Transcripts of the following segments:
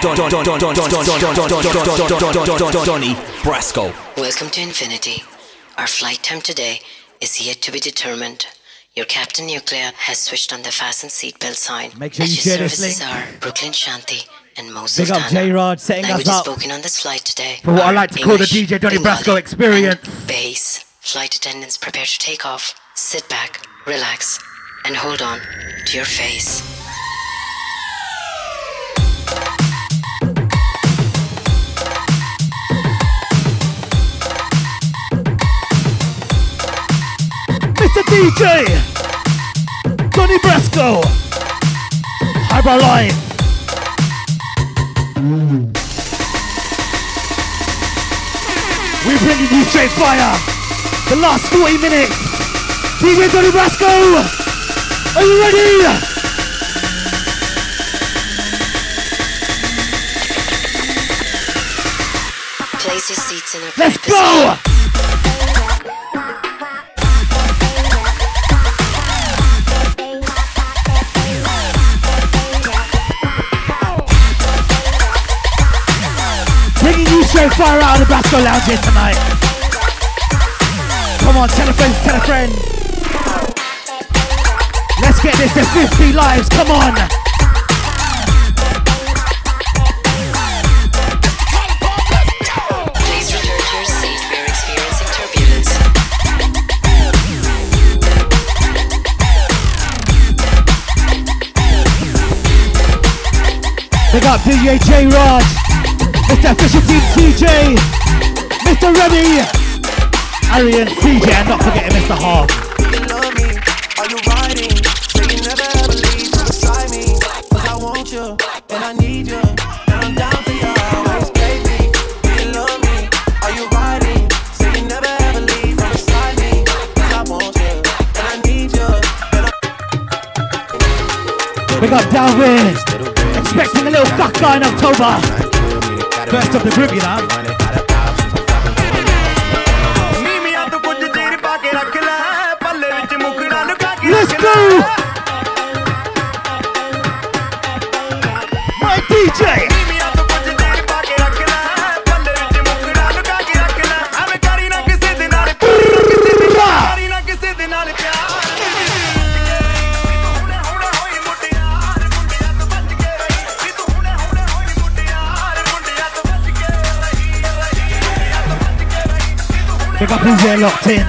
Doni Brasco. Welcome to Infinity. Our flight time today is yet to be determined. Your Captain Nuclear has switched on the fasten seatbelt sign. Make sure you your share this services link. are Brooklyn Shanti and Moses Big up J-Rod setting us up spoken on this flight today for what I like to call the DJ Doni Brasco experience. and Bass. Flight attendants prepare to take off. Sit back, relax, and hold on to your face. DJ, Doni Brasco, Highbrow Live. We're bringing you straight fire. The last 40 minutes. DJ Doni Brasco, are you ready? Place your seats in a Let's go! Straight fire out of the Brasco Lounge here tonight. Come on, tell a friend, tell a friend. Let's get this to 50 lives, come on. Please return to your seat. We are experiencing turbulence. Big up DJ J Rod, Mr. Official Team TJ, Mr. Remy, Arian CJ, and not forgetting Mr. And and I'm down and and up Dalvin, expecting a little guy in October. First of the group, you know. Big up who's there locked in.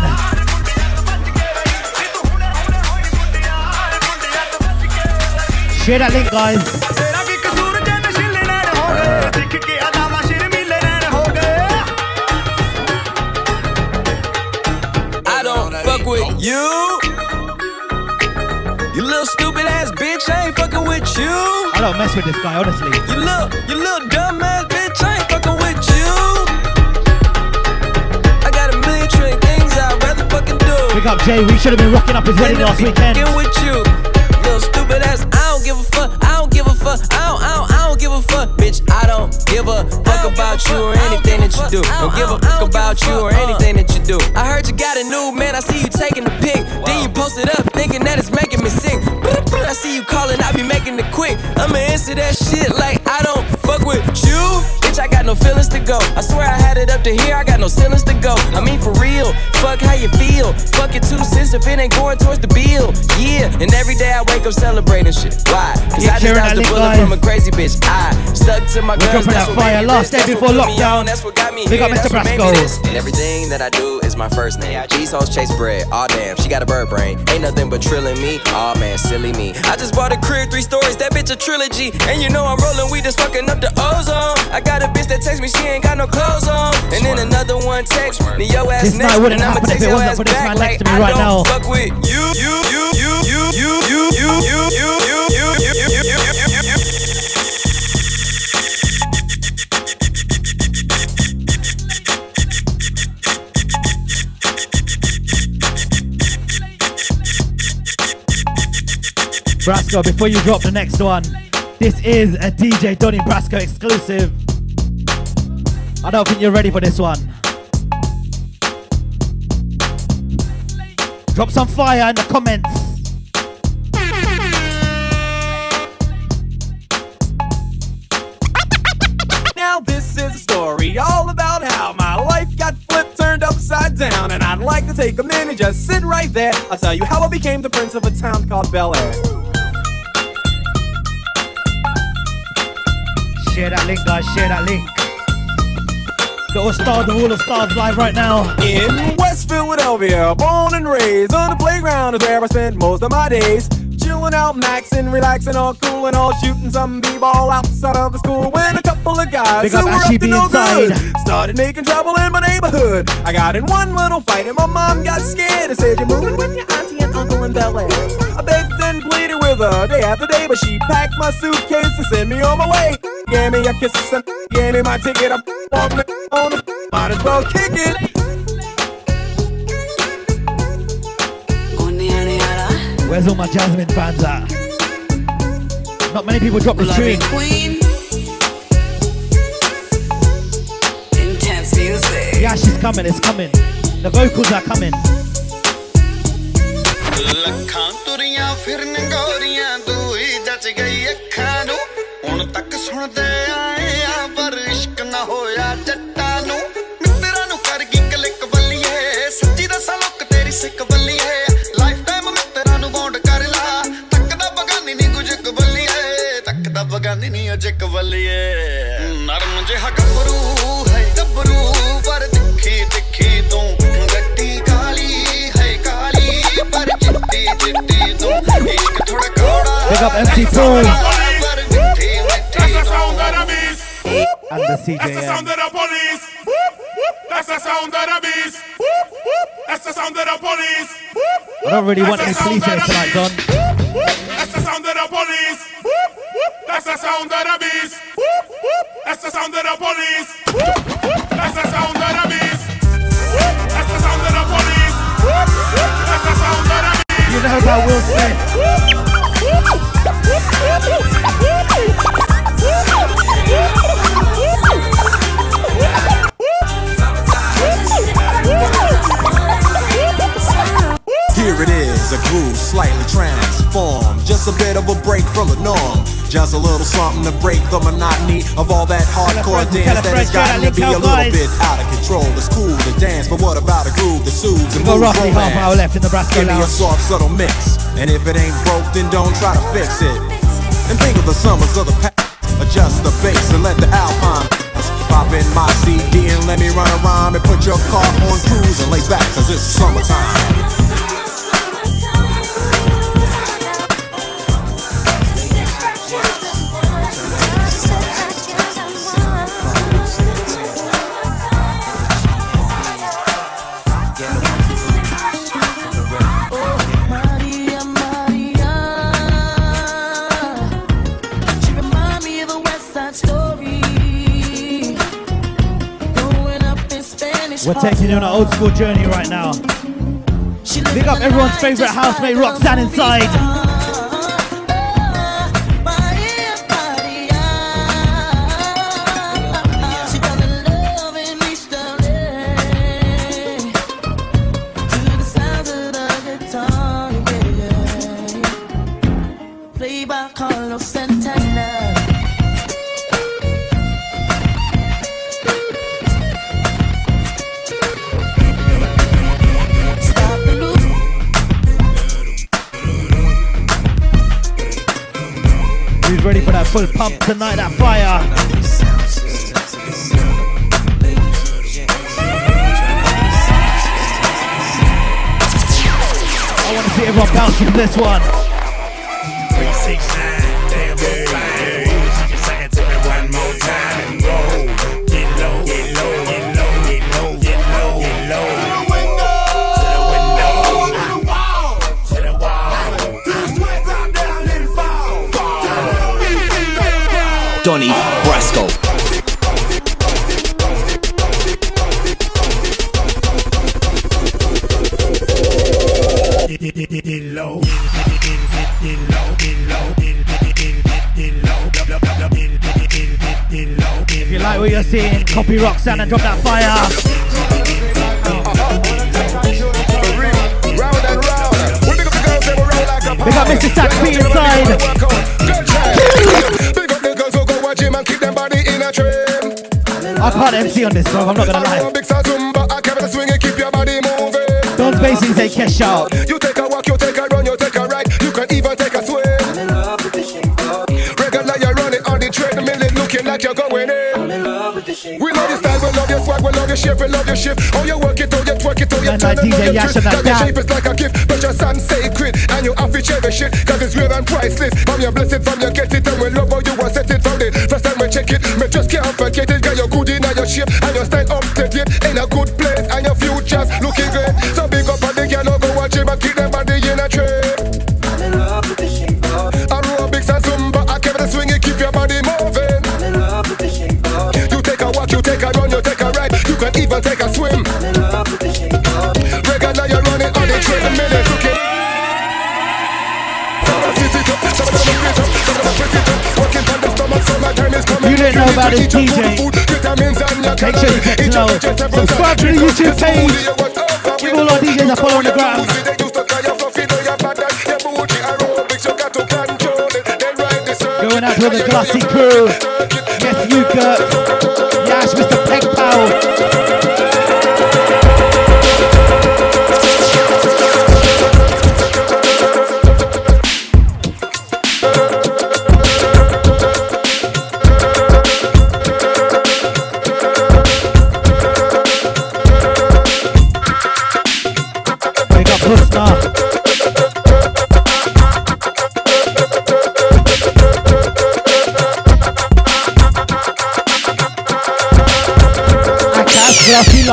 Share that link, guys. I don't fuck with you. You little stupid ass bitch, I ain't fucking with you. I don't mess with this guy, honestly. You little, you little dumb ass Big up Jay, we should have been rocking up his wedding than to last be weekend. with you. Little stupid ass, I don't give a fuck. I don't give a fuck. I don't, I don't, I don't give a fuck, bitch. I don't give a fuck about you or anything that you do. Don't give a fuck about you or anything that you do. I heard you got a new man. I see you taking the pic. Then you post it up, thinking that it's making me sick. I see you calling, I be making it quick. I'ma answer that shit like I don't fuck with you. Bitch, I got no feelings to go. I swear I had it up to here, I got no ceilings to go. I mean, for real, fuck how you feel. Fuck it two cents if it ain't going towards the bill. Yeah, and every day I wake up celebrating shit. Why? Cause Keep I just sharing dodged that bullet guys. from a crazy bitch. I stuck to my We're guns. dropping That's that what fire made me last this, day that's before what put me lockdown. on, That's what got me Big here. up Mr. That's what made me Brasco. this. And everything that I do is my first name. These hoes chase bread. Aw damn, she got a bird brain. Ain't nothing but trilling me. Aw man, silly me. I just bought a crib, three stories. That bitch a trilogy. And you know I'm rolling weed, just fucking up the ozone. I got a bitch that text me, she ain't got no clothes on. And then another one text me, yo ass This next. night wouldn't and I'ma happen if text it your wasn't ass for this back man like to me I right don't now. fuck with you, you, you, you, you, you, you, you, you, you, you, you, you, you, you, you, you. Brasco, before you drop the next one, this is a DJ Doni Brasco exclusive. I don't think you're ready for this one. Drop some fire in the comments. Now this is a story all about how my life got flipped, turned upside down, and I'd like to take a minute, just sit right there. I'll tell you how I became the prince of a town called Bel Air. Share that link, guys. Share that link. Little star, the wall of stars live right now. In West Philadelphia, born and raised on the playground is where I spent most of my days. Chilling out, maxing, relaxing, all cool and all shooting some b-ball outside of the school. When a couple of guys Big who were up to no inside. good started making trouble in my neighborhood. I got in one little fight and my mom got scared and said, "You're moving with your auntie and uncle in Bel Air." I begged and pleaded with her day after day, but she packed my suitcase and sent me on my way. Gave me a kiss and gave me my ticket. I'm on the, on the, might as well kick it. Where's all my Jasmine fans at? Not many people drop this tune. Queen. Intense music. Yeah, she's coming, it's coming. The vocals are coming. ਬਗਾਨੀ ਨਹੀਂ ਅਜੇ ਕਬੱਲੀਏ ਨਰਮ ਜਿਹਾ ਗੱਭਰੂ ਹੈ ਗੱਭਰੂ ਪਰ ਤਿੱਖੀ ਤਿੱਖੀ ਤੂੰ ਗੱਟੀ ਕਾਲੀ ਹੈ ਕਾਲੀ ਪਰ ਚਿੱਟੀ ਚਿੱਟੀ ਤੂੰ ਇਸ਼ਕ ਥੋੜਾ ਕੌੜਾ Big up MC Paul ਪਰ ਮਿੱਠੀ ਮਿੱਠੀ ਤੂੰ and the That's the CJM. sound of the police. That's the sound of the beast. That's the sound of the police. I don't really want any police here tonight, Don. Sound of the beast. That's the sound of the police. Just a little something to break the monotony of all that hardcore dance that has gotten to be a little bit out of control. It's cool to dance, but what about a groove that soothes and moves roughly half hour left in the Brasco Give me a soft, subtle mix. And if it ain't broke, then don't try to fix it. And think of the summers of the past. Adjust the bass and let the alpine pop in my CD and let me run around and put your car on cruise and lay back, cause it's summertime. We're taking you on an old school journey right now. Big up everyone's favorite housemate, Roxanne Inside. Full pump tonight, that fire? I want to see everyone bouncing to this one. Doni Brasco. If you like what you're seeing, copy rock, Roxanne and drop that fire. Big up Mr. Sax P inside. I can't MC on this, bro. I'm not gonna lie. Don't I carry the swing and keep your body moving. Don's basically say cash out. Your swag, we love your shape, we love your shift. How you work it, how you twerk it, how you turn it, DJ you twist. and that your shape is like a gift, but your son sacred, and you have to cherish it, cause it's real and priceless. From your bless it, from your get it, and we love how you want set it from it. First time we check it, me just can't forget it, girl, you're good in your shape, and your style up to date, in a good place, and your future's looking great. So didn't know about this DJ. Make sure you get to know. Subscribe to the YouTube page. Give all our DJs a follow on the ground. Going out to the Glassy crew. Yes, you.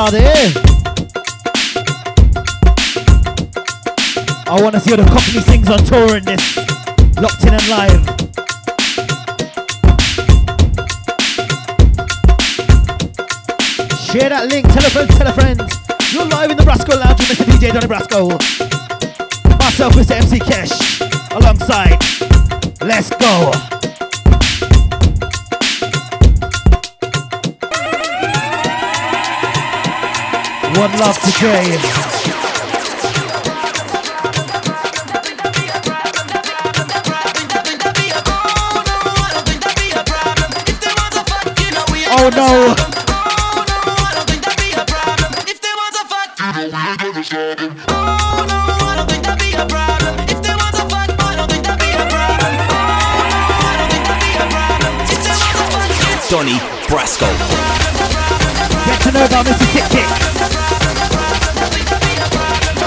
I want to see how the company sings on tour in this. Locked in and live. Share that link, tell a friend, tell a friend. You're live in the Brasco Lounge with Mr. DJ Doni Brasco. Myself, Mr. MC Cash, alongside. Let's go. One love to Jay. Oh no! Doni Brasco. To know about Mr. Sick Kick.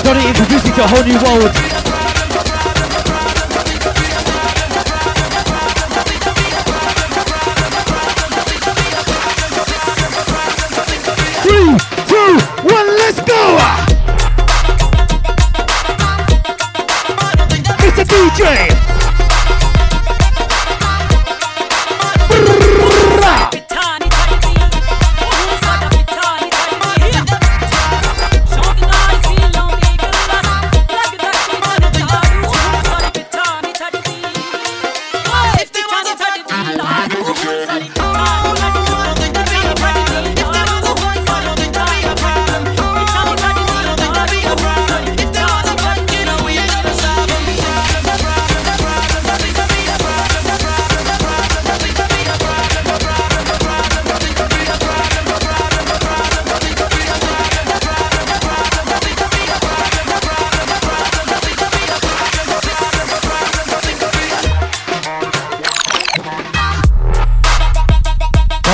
Doni introduced me to a whole new world. Three, two, one, let's go! Mr. DJ!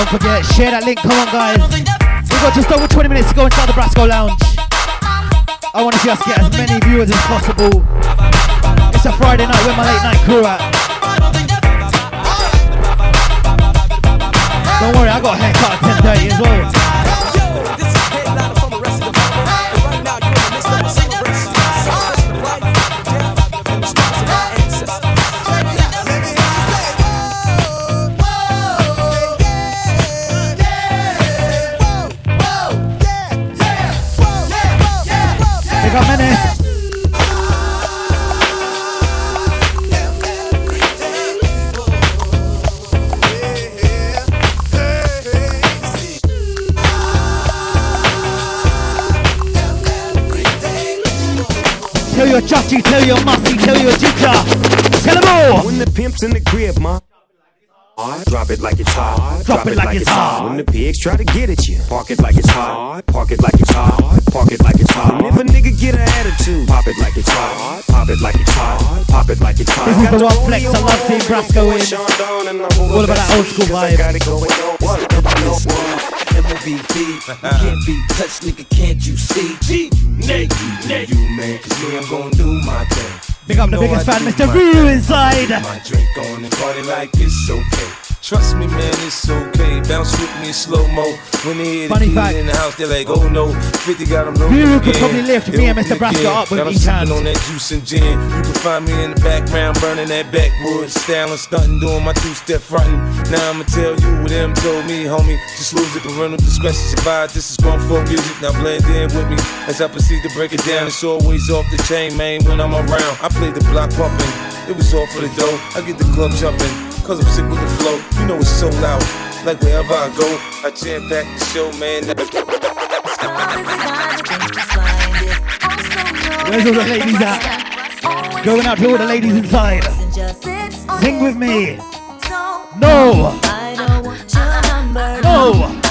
Don't forget, share that link. Come on, guys. We've got just over 20 minutes to go inside the Brasco Lounge. I want to see us get as many viewers as possible. It's a Friday night with my late night crew at. Don't worry, I got a haircut at 10.30 as well. Chachi, tell your mussy, tell your ginger. Tell them all. When the pimp's in the crib, ma. Drop it like it's hot. Drop it like it's hot. When the pigs try to get at you, park it like it's hot. Park it like it's hot. Park it like it's hot. And if a nigga get an attitude, pop it like it's hot. Pop it like it's hot. Pop it like it's hot. This is the Rock Flex. I love seeing Brasco in. All about that old school vibe. MVP, can't be touched, nigga, can't you see? G, Nate, Nate, you man, cause me, I'm gon' do my thing. Big up the know biggest fan, Mr. Roo inside. My drink on and party like it's okay. Trust me, man, it's okay. Bounce with me slow mo. When they hear the Funny keys fact. in the house, they're like, oh no, 50 got them loaded Roo could probably lift me and Mr. Brasco up with each hand. on that juice and gin. You can find me in the background burning that backwood, styling, stunting, doing my two-step fronting. Now I'ma tell you what them told me, homie. Just lose it, parental discretion's advised. This is grown folk music. Now blend in with me as I proceed to break it down. It's always off the chain, man. When I'm around, I play the block pumping. It was all for the dough. I get the club jumping, cause I'm sick with the flow. You know it's so loud. Like wherever I go, I jam pack the show, man. Where's all the ladies at? Going out to all the ladies inside. Sing with me. No. I don't want your number. No.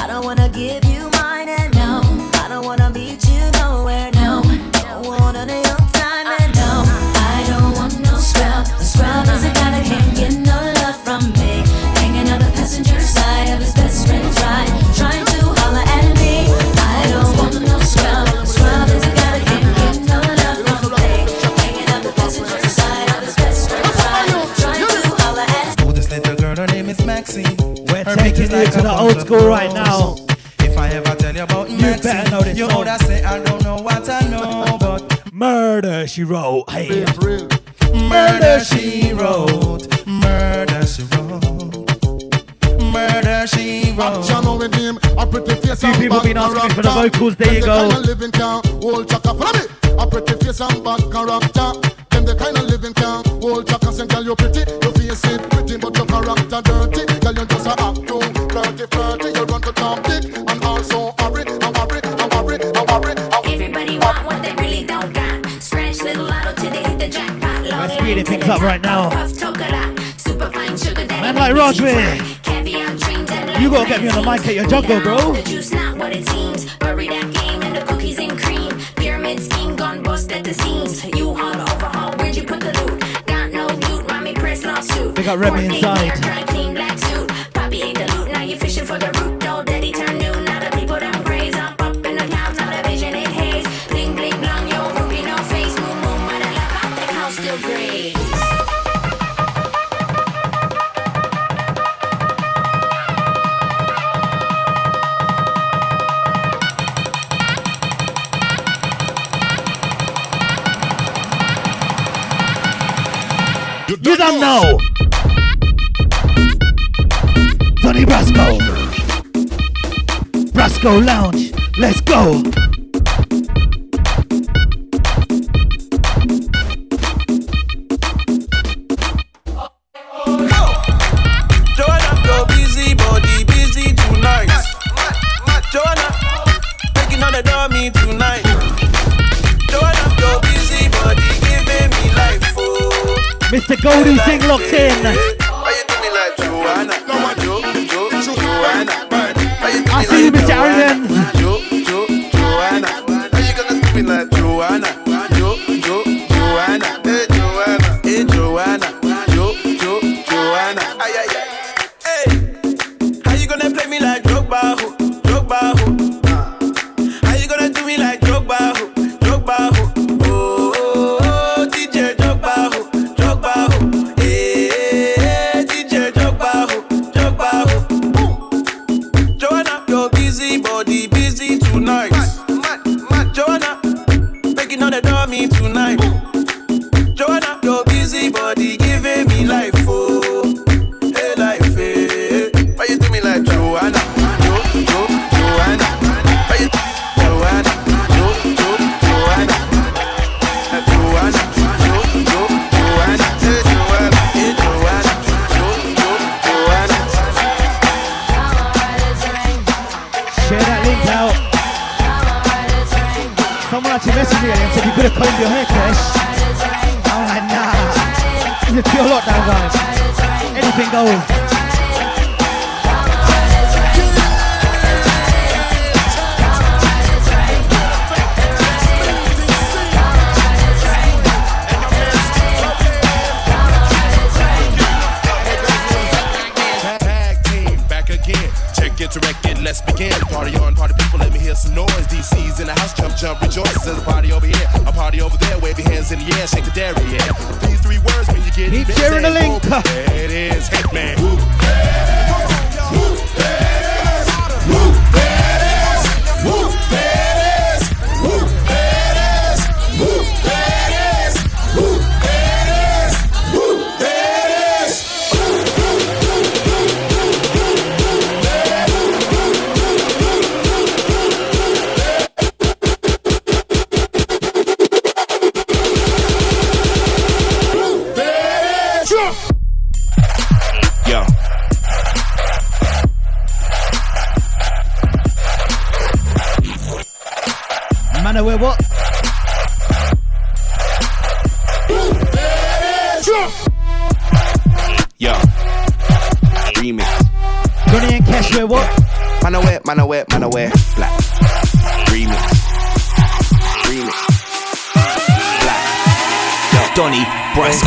Her name is Maxine. We're Her taking bitch you like to the old of school right now. If I ever tell you about You Maxine, better know this you song. would have say I don't know what I know, but Murder, she wrote. Hey. murder she wrote, murder she wrote, murder she wrote. Channel with him, a pretty face Few and people bad been asking me for the character. vocals, there you Them go. Kind of living can hold chaka. Follow me. A pretty face and bad character. Them the kind of living can hold chaka. Say, girl, you pretty, your face is pretty, but your character dirty. Speeding things up right now. Man like and You gotta get me on the mic at your jungle, bro. The juice not what it seems. Bury that game in the cookies and cream. Pyramid scheme gone bust at the seams. You haul overhaul, where'd you put the loot? Got no loot, mommy press lawsuit. They got Remy inside. You don't know. Doni Brasco. Brasco Lounge. Let's go. Mr. Goldie Sing locked in. Goes. Black.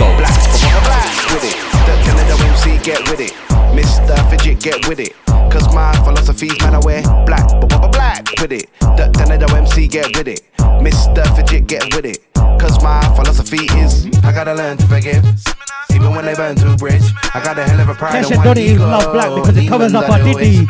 With it. The Canada MC, get with it. Mr. Fidget, get with it. Cause my philosophy's man away. Black. Black. With it. The Canada MC, get with it. Mr. Fidget, get with it. Cause my philosophy is I gotta learn to forgive. Even when they burn to bridge, I got a hell of a pride one Donny love black because it covers up our Diddy.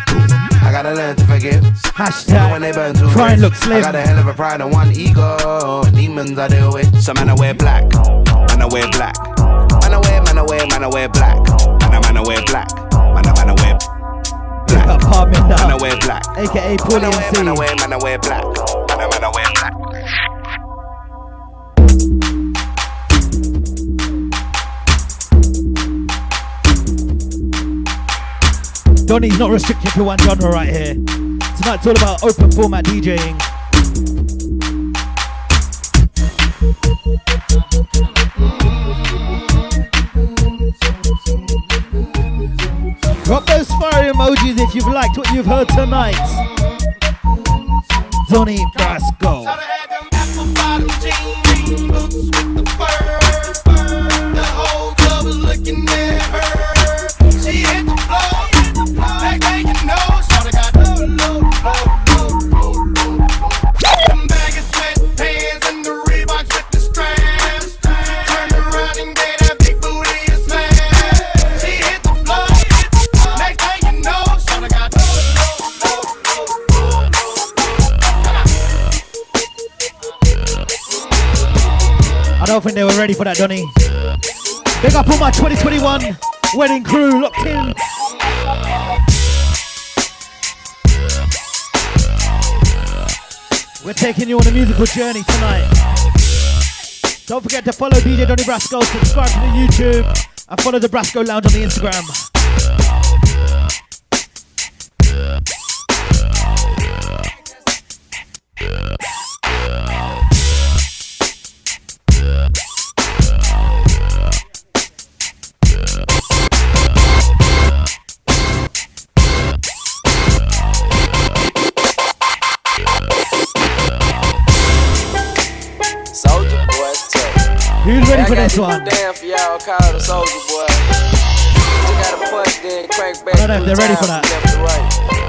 I gotta learn to forgive. Hashtag when they burn too try and look slim. I got a hell of a pride and one ego. Demons I deal with. So man I wear black. Man I wear black. Man I wear, man I wear, man I wear black. Man I man I wear black. Man I man I wear Parmin man I wear black. AKA Paulie Man I wear, man I wear, man I wear black. Man I man I wear Doni's not restricted to one genre right here. Tonight's all about open format DJing. Drop those fire emojis if you've liked what you've heard tonight. Doni Brasco. Ready for that, Doni. Big up all my 2021 wedding crew locked in. We're taking you on a musical journey tonight. Don't forget to follow DJ Doni Brasco, subscribe to the YouTube, and follow the Brasco Lounge on the Instagram. For this one? Damn for y'all, call the soldier boy. You gotta punch, then crank back. I don't know if they're ready for that.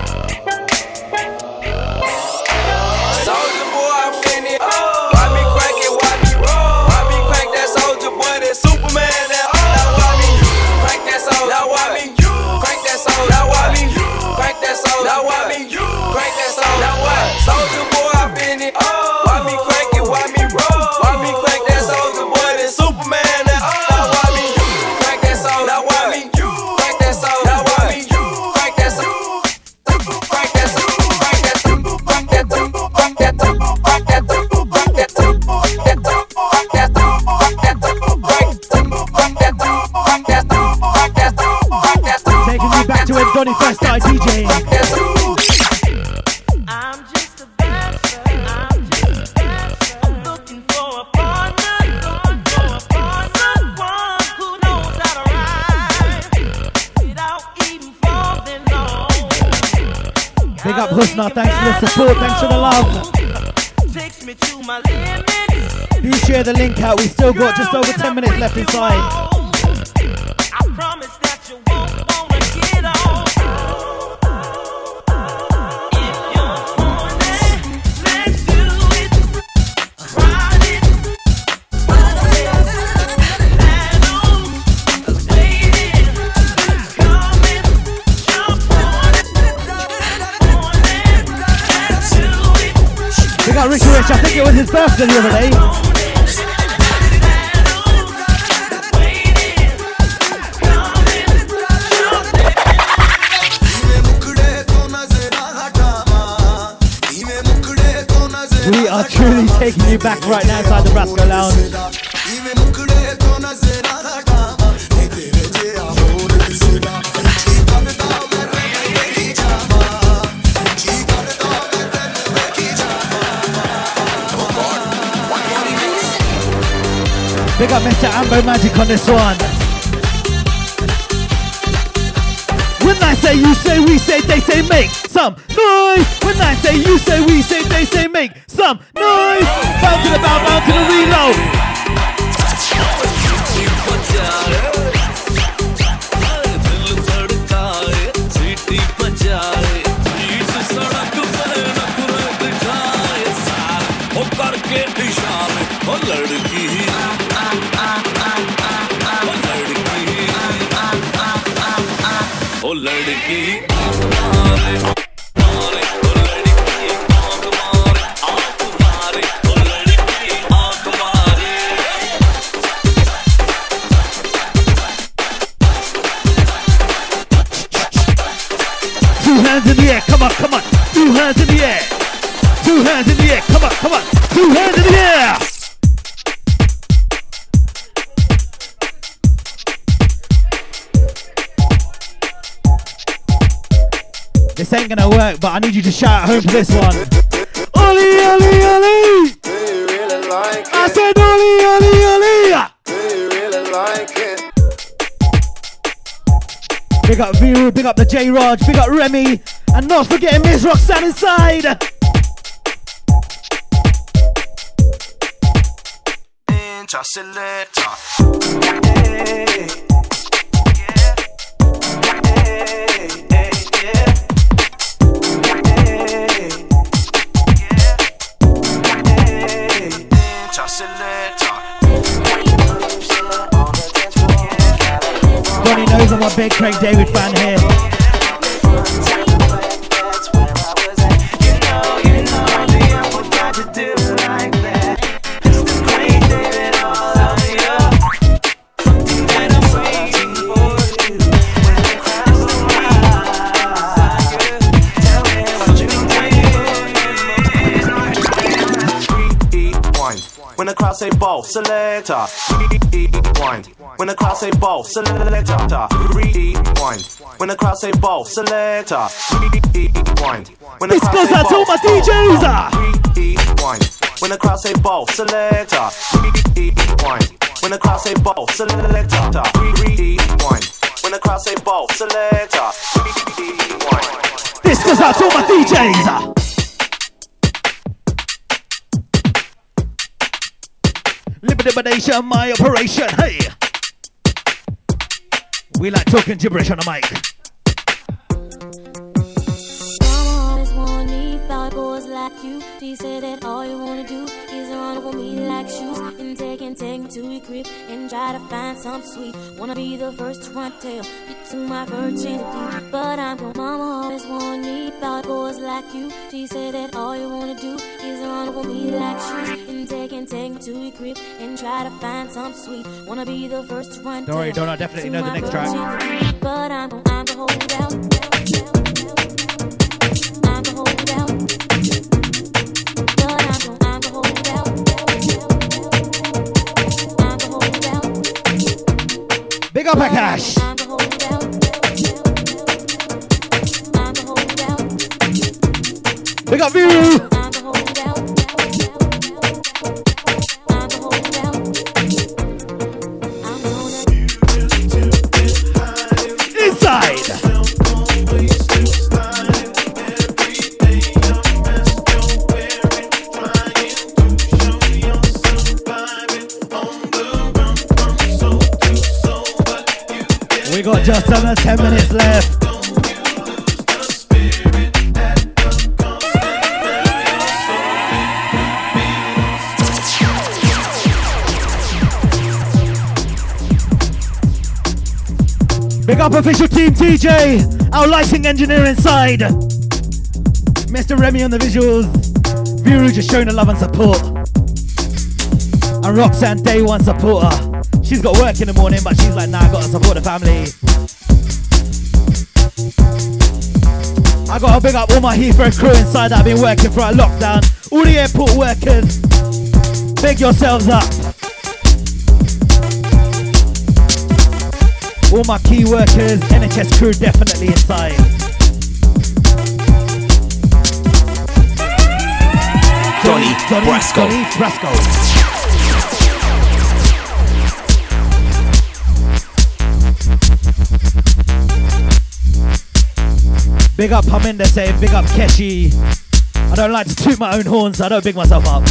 To when Doni first started DJing. Big up Husna, thanks for the support, thanks for the love. Do share the link out, we've still got just over 10 minutes left inside. Pakash, I think it was his birthday the other day. We are truly taking you back right now inside the Brasco Lounge. Big up Mr. Ambo Magic on this one. When I say you say we say they say make some noise. When I say you say we say they say make some noise. Bound to the bound, bound to the reload. Mickey. Work, but I need you to shout at home for this one. Oli, Oli, Oli! I said Oli, Oli, Oli! Big up Viru, big up the J Raj, big up Remy, and not forgetting Miss Roxanne inside. Knows I'm a big Craig David fan here. When the crowd say ball, selector. Rewind. When the crowd say ball, selector. Rewind. When the crowd say ball, selector. Rewind. When the This goes out to all my DJs. Rewind. When the crowd say ball, selector. Rewind. When the crowd say ball, selector. Rewind. When the crowd say ball, selector. Rewind. This goes out to all my DJs. Liberation, my operation. Hey, we like talking gibberish on the mic. Like you. She said that all you wanna do is run over me like shoes and take and take me to your crib and try to find something sweet. Wanna be the first to run tell you to my virginity, but I'm your mama always want me, bad boys like you. She said that all you wanna do is run over me like shoes and take and take me to your crib and try to find something sweet. Wanna be the first to run Don't worry, don't I definitely know the next track. But I'm I'm the hold up hold out. Big up Viru. Just 10 minutes left. Big up official team TJ, our lighting engineer inside. Mr. Remy on the visuals. Viru just showing the love and support. And Roxanne, day one supporter. She's got work in the morning, but she's like, nah, I gotta support the family. I gotta big up all my Heathrow crew inside that have been working throughout lockdown. All the airport workers, big yourselves up. All my key workers, NHS crew definitely inside. Doni, Brasco. Doni Brasco. Big up Paminda saying big up Keshi. I don't like to toot my own horn, so I don't big myself up.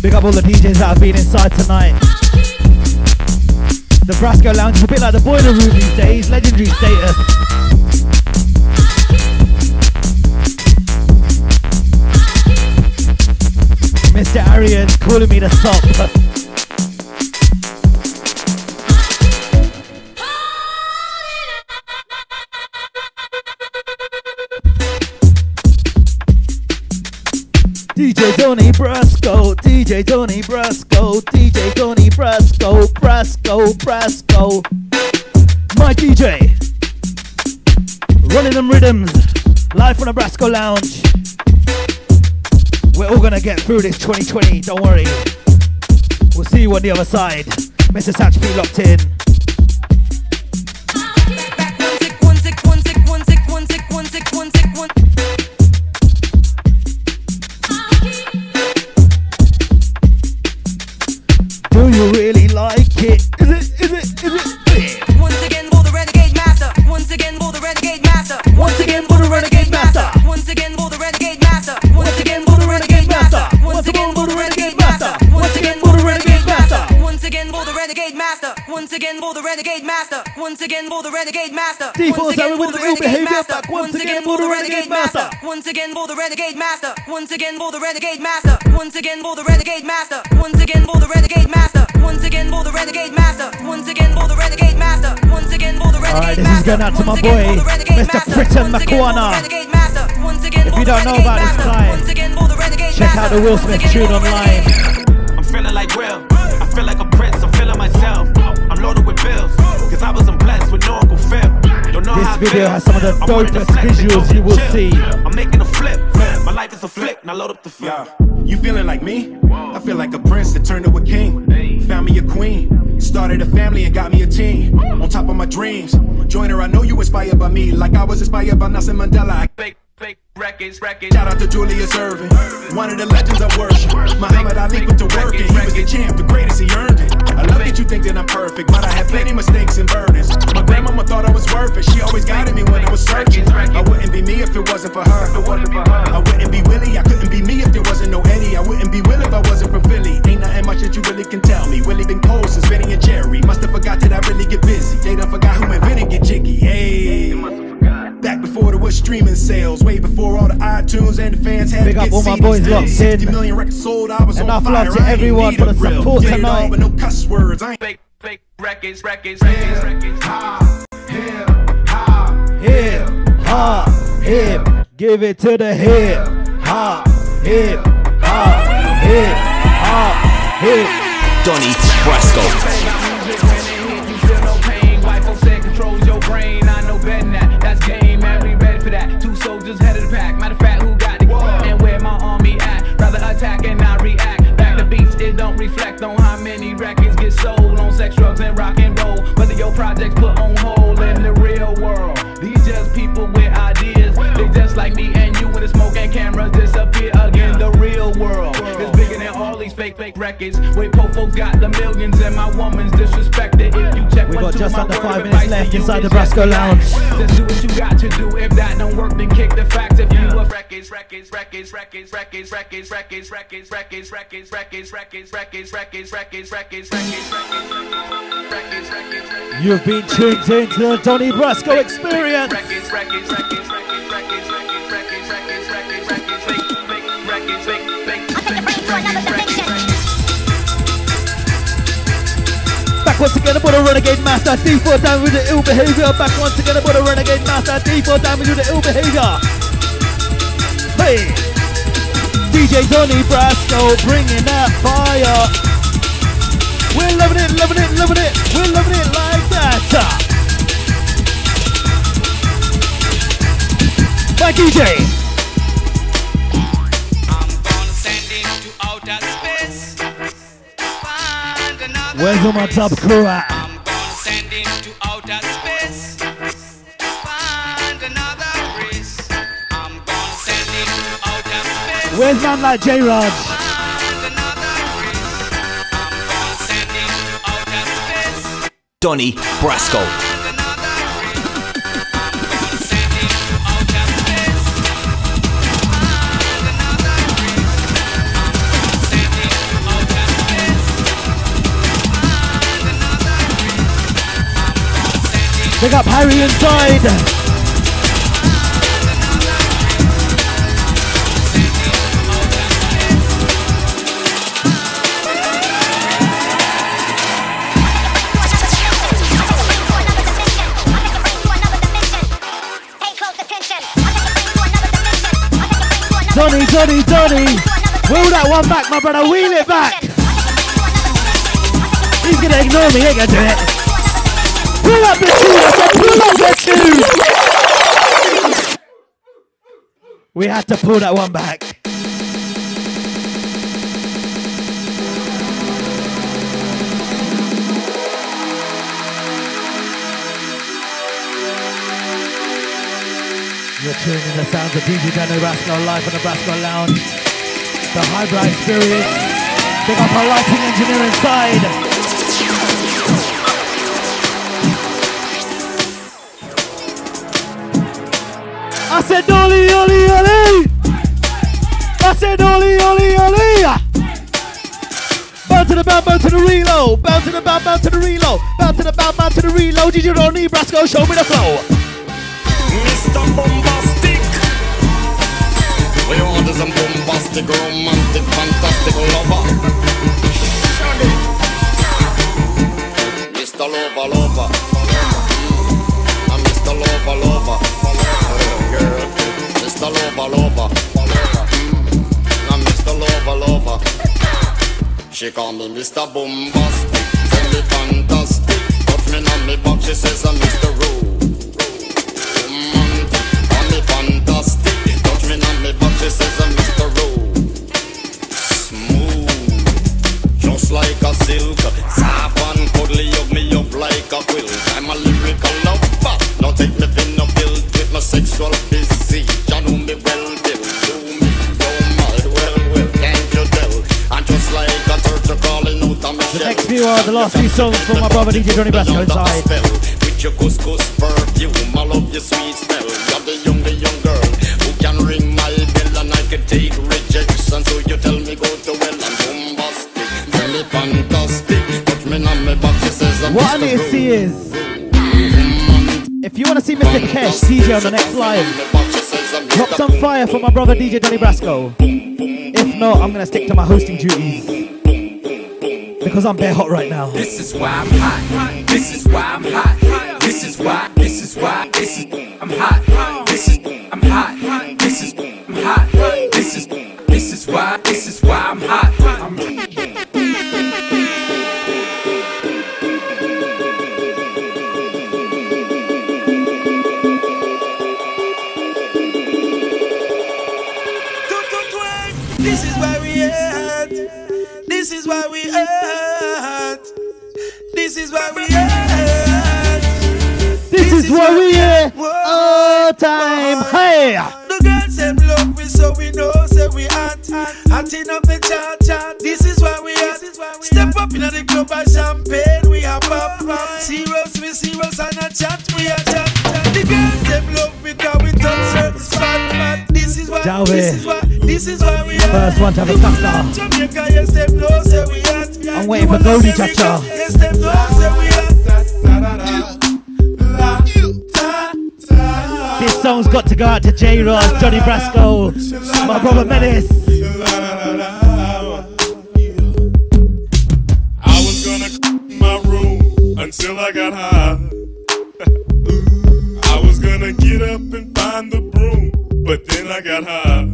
Big up all the DJs that have been inside tonight. The Brasco Lounge is a bit like the boiler room these days, legendary status. Mr. Arian calling me the sop. Doni Brasco, DJ Doni Brasco, DJ Doni Brasco, Brasco, Brasco. My DJ. Running them rhythms. Live from the Brasco Lounge. We're all gonna get through this 2020, don't worry. We'll see you on the other side. Mr. Satch be locked in. Once again, for the renegade master. Once again, for the renegade master. Once again, for the renegade master. Once again, for the renegade master. Once again, for the renegade master. Once again, for the renegade master. Once again, for the Alright, renegade this is going out to my boy, Mr. Priton Makwana. If you don't know about this guy, check out the Will Smith tune online. Video has some of the I dopest visuals you will see. I'm making a flip. My life is a flick. Now load up the film. You feeling like me? I feel like a prince that turned to a king. Found me a queen. Started a family and got me a team. On top of my dreams. Joiner, I know you inspired by me. Like I was inspired by Nelson Mandela. I Fake, fake records, records. Shout out to Julius Erving, one of the legends I worship. Muhammad Ali put to work and he was the champ, the greatest, he earned it. I love that you think that I'm perfect, but I had plenty mistakes and burdens. My grandmama thought I was worth it, she always guided me when I was searching. I wouldn't be me if it wasn't for her. I wouldn't be Willie, I couldn't be me if there wasn't no Eddie. I wouldn't be Will if I wasn't from Philly. Ain't nothing much that you really can tell me. Willie been cold since Benny and Jerry. Must have forgot that I really get busy. They done forgot who invented get jiggy. Hey. Back before there was streaming sales, way before all the iTunes and the fans had Big to up get all my boys locked 60 in. million records sold, I was Enough on fire. love to everyone for the support Did it all. But no cuss words. I ain't Fake, fake records, records, records, records. Hip, hop, hip, give it to the hip, hop, hip, hop, hip, hop, hip. Doni Brasco. You feel no pain. White folks controls your brain. Attack and not react. Back to beats, it don't reflect on how many records get sold on sex, drugs, and rock and roll. Whether your projects put on hold in the real world. These just people with ideas. They just like me and you when the smoke and cameras disappear again. The real world is bigger than all these fake, fake records. Wait, po folks got the millions and my woman's disrespected. If you check We got just under five minutes left inside the Brasco. Lounge. Just do what you got to do. If that don't work, then kick the facts. If you a Records, records, records, records, records, records, records, records, records, records, records, records, records, records, records, records, records, records, records, You've been tuned into the Doni Brasco experience. records, records, records, records, records, records, records, records, records, records, fake, fake, records, fake, fake, fake, records, records. Back Back once again aboard a renegade master. D4 down with the ill behavior. Back once again aboard a renegade master. D4 down with the ill behavior. Hey, DJ Doni Brasco bringing that fire. We're loving it, loving it, loving it. We're loving it like that. My DJ. Where's all my top crew at? Where's man like J Raj? Doni Brasco. Big up Harry inside. Doni, Doni, Doni. Wheel that one back, my brother. Wheel it back. He's gonna ignore me. He ain't gonna do it. Pull up the tune. I said pull up the tune. We had to pull that one back. Tuning in the sounds of DJ Doni Brasco live from the Brasco Lounge. The Highbrow Experience. Pick up our lighting engineer inside. I said dolly, olly, olly. I said dolly, olly, olly. Bound to the bound, bound to the reload. Bound to the bound, bound to the reload. Bound to the bound, bound to the reload. DJ Doni Brasco, show me the flow. Mr. Bombastic. We order some bombastic, romantic, fantastic lover. Mr. Lover, lover. I'm Mr. Lover, lover. Girl. Mr. Lover, lover. I'm Mr. Lover, lover. She call me Mr. Bombastic. Tell me fantastic. Touch me on me back, she says I'm Mr. Rude. Just like a silk. Soft and cuddly, hug me up like a quilt. I'm a lyrical lover. Now take me thin build with my sexual physique. You know me well, Bill. Do me, well, well, can't you tell? I'm just like a turtle calling out a The Michelle. next few are the last few songs from my brother DJ Doni Brasco inside. With your couscous perfume, I love your sweet smell. You're the young, the young girl who can ring my bell and I can take rejection. So you says I'm What to see is if you want to see Mr. Kesh DJ on the next live, drop some fire for my brother DJ Doni Brasco. If not, I'm gonna stick to my hosting duties because I'm bare hot right now. This is why I'm hot. This is why I'm hot. This is why. This is why. This is I'm hot. This is I'm hot. This is I'm hot. This is this is why. Time. Hey! The girls them love we so we know say we hot. Hotting up the chart chart. This is why we at. Step up in the club and champagne we are pop. Serious we serious and a chat we a chat. The girls them love we cause we touch certain spot. This is why. Down This there. is why. This is why we at. First one to have a touchdown. Jamaica yes them know say we at. I'm waiting for Goldie Chacha. Yes them know say we at. Song's got to go out to J Rod, Doni Brasco, my brother Menace. I was gonna my room until I got high. I was gonna get up and find the broom, but then I got high.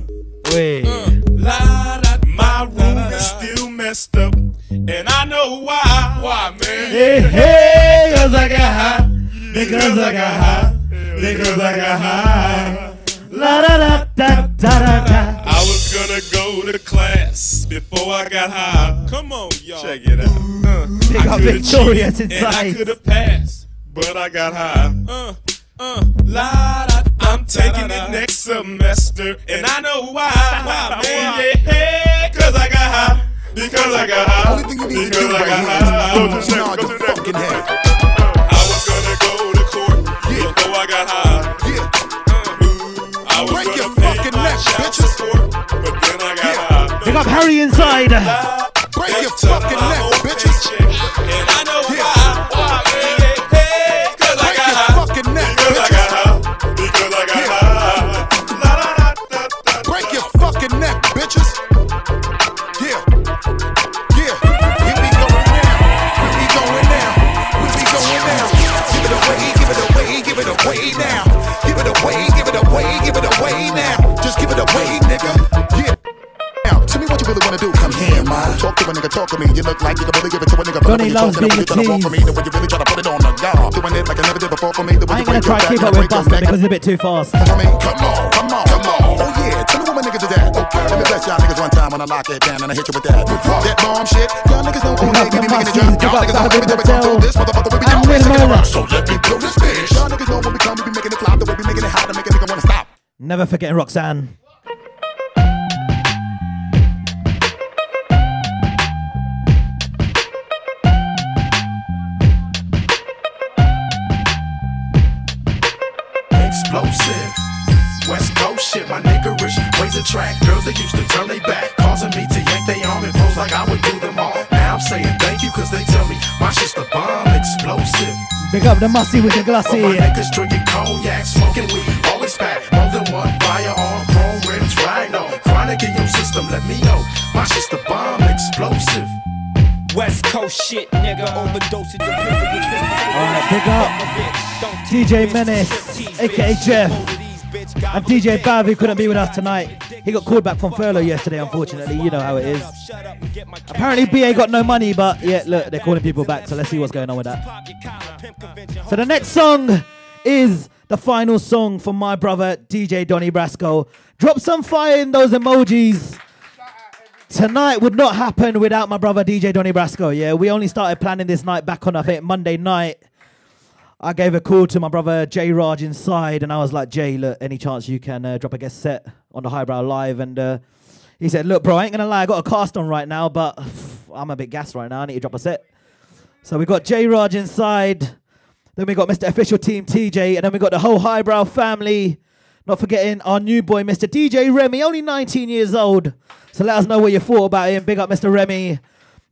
Wait. Uh, La, da, my room is still messed up, and I know why. Why, man? Hey, hey, cause I got high. Because I got high. Because I got high. La da da da da da da. I was gonna go to class before I got high. Come on, y'all. Check it out. Uh, Big I up coulda Victorious cheated And I inside. could have passed, but I got high. Uh, uh, la, da, I'm taking it next semester, and I know why. Why, man? Yeah, hey, cause I got high. Because I got high. Because I got high. Go to the nod your fucking head. I got high. Yeah. Uh, I was Break your fucking neck, bitches. But then I got high. Big up Harry inside. Break your fucking neck, bitches. And I know why. Give it away, give it away, give it away now. Just give it away, nigga. Yeah. Now, tell me what you really wanna do. Come here, man. Talk to a nigga, talk to me. You look like you can really give it to a nigga. but you loves being the way you tryna walk for me, the way you really tryna put it on the guard. Doing it like I never did before for me. The way I ain't gonna try to keep up with Buster because it's a bit too fast. I mean, come on, Okay, let me bless y'all niggas one time when I lock it down and I hit you with that. That bomb shit, y'all niggas know who they be making it jump. Y'all niggas know every time we come through this motherfucker, we be down with it. So let me blow this bitch. Y'all niggas know when we come, we be making it flop, the way we making it hot to make a nigga wanna stop. Never forgetting Roxanne. Explosive. West Coast shit, my niggerish ways attract girls that used to turn they back, causing me to yank they arm and pose like I would do them all. Now I'm saying thank you cause they tell me my shit's the bomb, explosive. Big up the Mussy with the But my glassy. niggas drinking cognac, smoking weed, always fat, more than one firearm, chrome rims, rhino. Chronic in your system, let me know. My shit's the bomb, explosive. West Coast shit, nigga. Overdosage of Alright, big up DJ Menace, aka Jeff, and DJ Bav, who couldn't be with us tonight. He got called back from furlough yesterday, unfortunately. You know how it is. Apparently, BA got no money, but yeah, look, they're calling people back, so let's see what's going on with that. So the next song is the final song from my brother DJ Doni Brasco. Drop some fire in those emojis. Tonight would not happen without my brother DJ Doni Brasco. Yeah, we only started planning this night back on I think Monday night. I gave a call to my brother Jay Raj inside, and I was like, Jay, look, any chance you can uh, drop a guest set on the Highbrow Live? And uh, he said, Look, bro, I ain't gonna lie, I got a cast on right now, but I'm a bit gassed right now. I need to drop a set. So we got Jay Raj inside. Then we got Mr. Official Team TJ, and then we got the whole Highbrow family. Not forgetting our new boy, Mr. DJ Remy, only 19 years old. So let us know what you thought about him. Big up, Mr. Remy.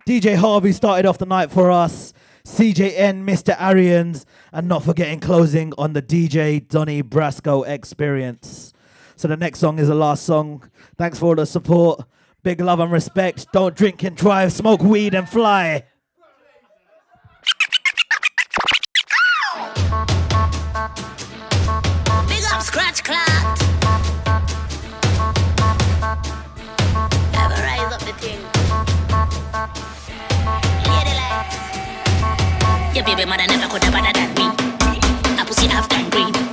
DJ Harvey started off the night for us. CJN, Mr. Arians, and not forgetting closing on the DJ Doni Brasco experience. So the next song is the last song. Thanks for all the support. Big love and respect. Don't drink and drive, smoke weed and fly. your mother never could have better than me. A pussy Afghan green.